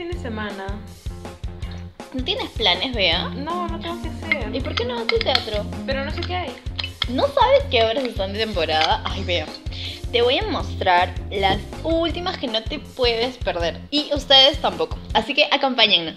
fin de semana? ¿No tienes planes, Bea? No, no tengo que hacer. ¿Y por qué no haces teatro? Pero no sé qué hay. ¿No sabes qué obras están de temporada? Ay, Bea. Te voy a mostrar las últimas que no te puedes perder. Y ustedes tampoco. Así que acompáñennos.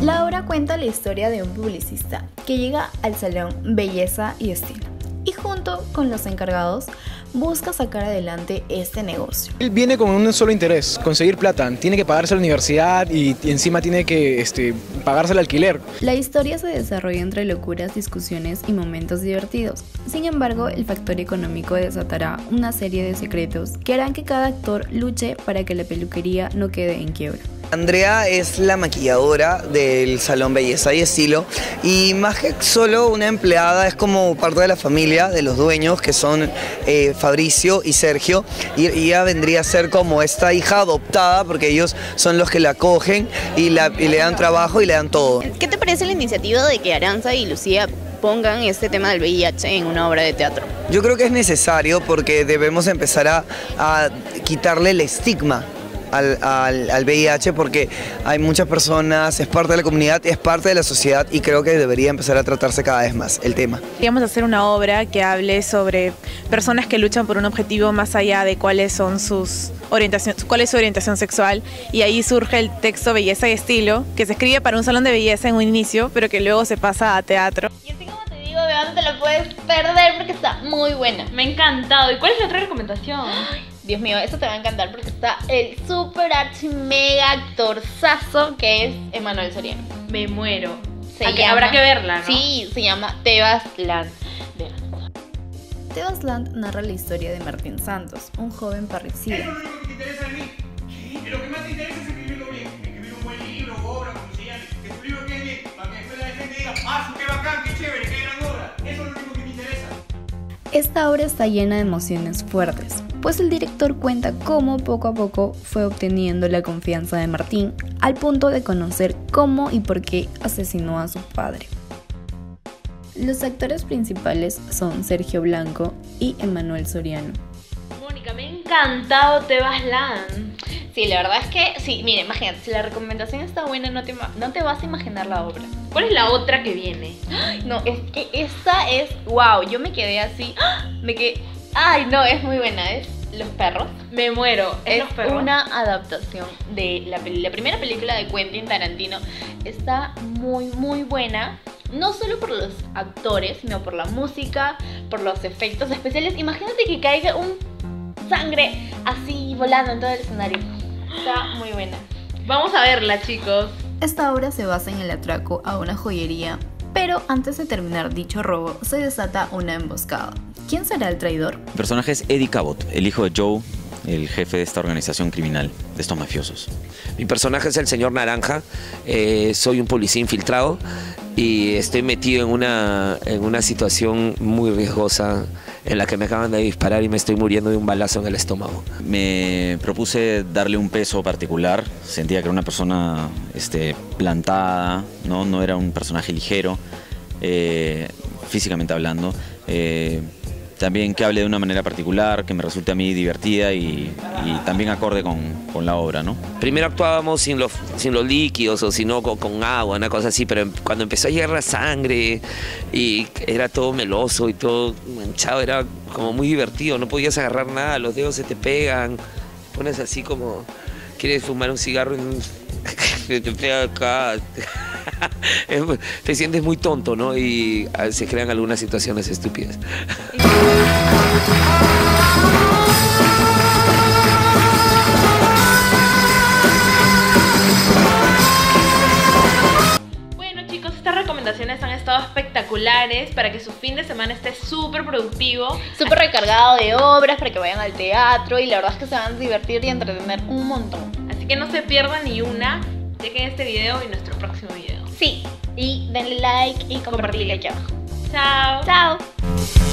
La obra cuenta la historia de un publicista que llega al salón Belleza y Estilo y junto con los encargados busca sacar adelante este negocio. Él viene con un solo interés, conseguir plata. Tiene que pagarse la universidad y, y encima tiene que este, pagarse el alquiler. La historia se desarrolla entre locuras, discusiones y momentos divertidos. Sin embargo, el factor económico desatará una serie de secretos que harán que cada actor luche para que la peluquería no quede en quiebra. Andrea es la maquilladora del Salón Belleza y Estilo y más que solo una empleada es como parte de la familia de los dueños que son eh, Fabricio y Sergio y ella vendría a ser como esta hija adoptada porque ellos son los que la acogen y, la- y le dan trabajo y le dan todo. ¿Qué te parece la iniciativa de que Aranza y Lucía pongan este tema del VIH en una obra de teatro? Yo creo que es necesario porque debemos empezar a, a quitarle el estigma al, al- al VIH porque hay muchas personas, es parte de la comunidad, es parte de la sociedad y creo que debería empezar a tratarse cada vez más el tema. Queríamos hacer una obra que hable sobre personas que luchan por un objetivo más allá de cuáles son sus orientaciones, cuál es su orientación sexual y ahí surge el texto Belleza y Estilo, que se escribe para un salón de belleza en un inicio, pero que luego se pasa a teatro. Te no la puedes perder porque está muy buena. Me ha encantado. ¿Y cuál es la otra recomendación? Dios mío, eso te va a encantar porque está el super archi mega actorzazo que es Emanuel Soriano. Me muero. Se que Habrá que verla, ¿no? Sí, se llama Tebas Land. Tebas Land narra la historia de Martín Santos, un joven parricida. Eso es lo único que te interesa de mí. Sí, y lo que más te interesa Esta obra está llena de emociones fuertes, pues el director cuenta cómo poco a poco fue obteniendo la confianza de Martín al punto de conocer cómo y por qué asesinó a su padre. Los actores principales son Sergio Blanco y Emanuel Soriano. Mónica, me ha encantado Tebas Land. Sí, la verdad es que, sí, mire, imagínate, si la recomendación está buena, no te, no te vas a imaginar la obra. ¿Cuál es la otra que viene? No, es que esta es, wow, yo me quedé así, me quedé, ay, no, es muy buena, es Los Perros. Me muero. ¿Es, Es los perros? una adaptación de la, la primera película de Quentin Tarantino. Está muy, muy buena. No solo por los actores, sino por la música, por los efectos especiales. Imagínate que caiga un sangre así volando en todo el escenario. Está muy buena. Vamos a verla, chicos. Esta obra se basa en el atraco a una joyería, pero antes de terminar dicho robo se desata una emboscada. ¿Quién será el traidor? El personaje es Eddie Cabot, el hijo de Joe, el jefe de esta organización criminal, de estos mafiosos. Mi personaje es el señor Naranja. eh, soy un policía infiltrado y estoy metido en una, en una situación muy riesgosa en la que me acaban de disparar y me estoy muriendo de un balazo en el estómago. Me propuse darle un peso particular, sentía que era una persona este, plantada, ¿no? no era un personaje ligero, eh, físicamente hablando. Eh, también que hable de una manera particular, que me resulte a mí divertida y, y también acorde con, con la obra, ¿no? Primero actuábamos sin los, sin los líquidos o sino con, agua, una cosa así, pero cuando empezó a llegar la sangre y era todo meloso y todo manchado, era como muy divertido, no podías agarrar nada, los dedos se te pegan, pones así como, quieres fumar un cigarro y se te pega acá. Te sientes muy tonto, ¿no? Y ah, se crean algunas situaciones estúpidas. Bueno, chicos, estas recomendaciones han estado espectaculares para que su fin de semana esté súper productivo. Súper recargado de obras para que vayan al teatro y la verdad es que se van a divertir y entretener un montón. Así que no se pierdan ni una. Chequen este video y nuestro próximo video. Sí, y denle like y compartirle aquí abajo. Chao. Chao.